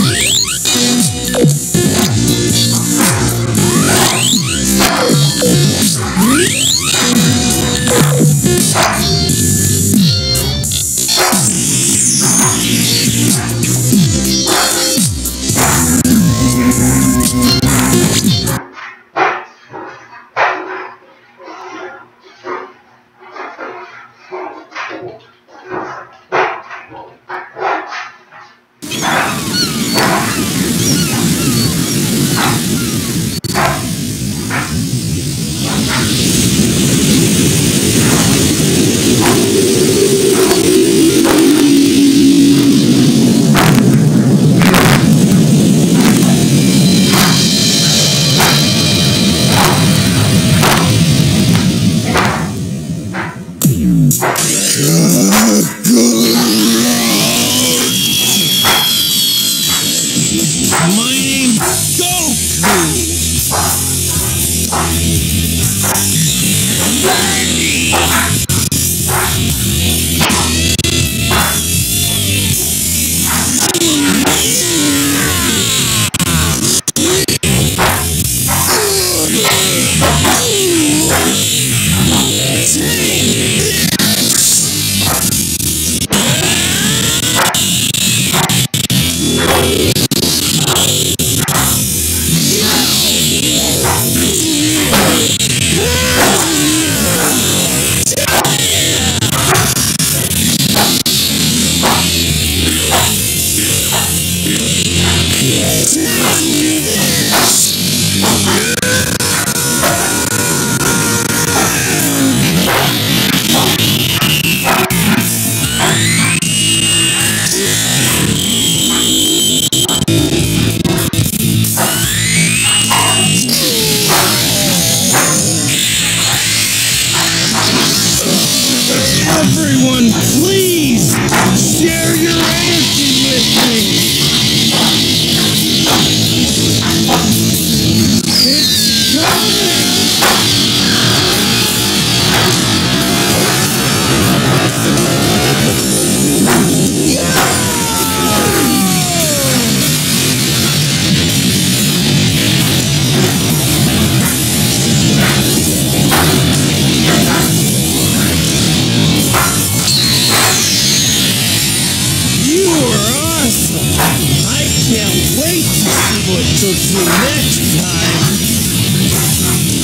Yeah. Three. Wait to see what cooks me next time.